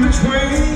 this way